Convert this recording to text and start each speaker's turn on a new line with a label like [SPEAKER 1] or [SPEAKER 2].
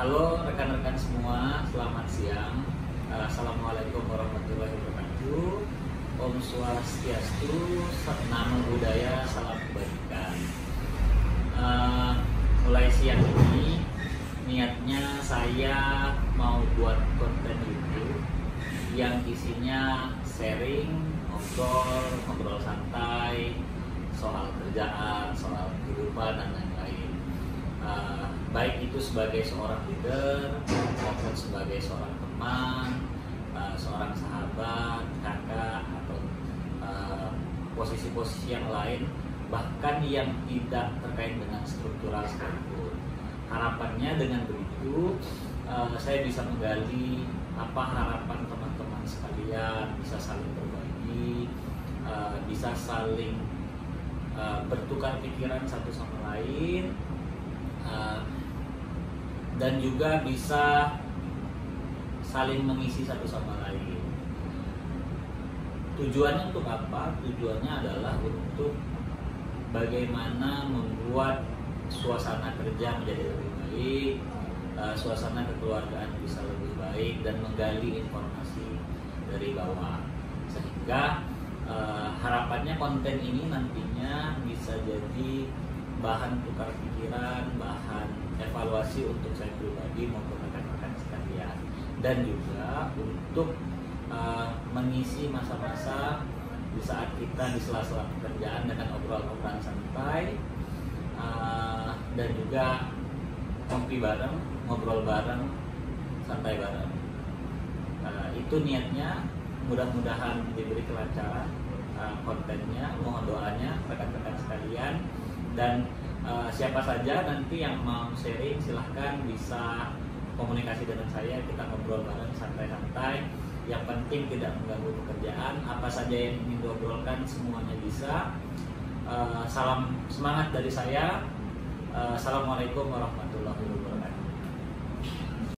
[SPEAKER 1] halo rekan-rekan semua, selamat siang. Assalamualaikum warahmatullahi wabarakatuh. Om Swastiastu, Namo Buddhaya, salam kebajikan. Uh, mulai siang ini, niatnya saya mau buat konten YouTube yang isinya sharing, ngobrol, ngobrol santai, soal kerjaan, soal kehidupan dan lain-lain. Uh, baik itu sebagai seorang leader maupun sebagai seorang teman, uh, seorang sahabat, kakak atau uh, posisi-posisi yang lain, bahkan yang tidak terkait dengan struktural sekalipun. Harapannya dengan begitu uh, saya bisa menggali apa harapan teman-teman sekalian, bisa saling berbagi, uh, bisa saling uh, bertukar pikiran satu sama lain uh, dan juga bisa saling mengisi satu sama lain. Tujuannya untuk apa? Tujuannya adalah untuk bagaimana membuat suasana kerja menjadi lebih baik, uh, suasana kekeluargaan bisa lebih baik dan menggali informasi dari bawah sehingga uh, harapannya konten ini nantinya bisa bahan tukar pikiran, bahan evaluasi untuk saya pribadi maupun rekan-rekan sekalian dan juga untuk uh, mengisi masa-masa di saat kita di sela-sela pekerjaan dengan obrolan-obrolan santai uh, dan juga ngopi bareng, ngobrol bareng, santai bareng. Uh, itu niatnya mudah-mudahan diberi kelancaran uh, kontennya, mohon doanya rekan-rekan dan uh, siapa saja nanti yang mau sharing silahkan bisa komunikasi dengan saya. Kita ngobrol bareng santai-santai. Yang penting tidak mengganggu pekerjaan. Apa saja yang ingin diobrolkan semuanya bisa. Uh, salam semangat dari saya. Uh, assalamualaikum warahmatullahi wabarakatuh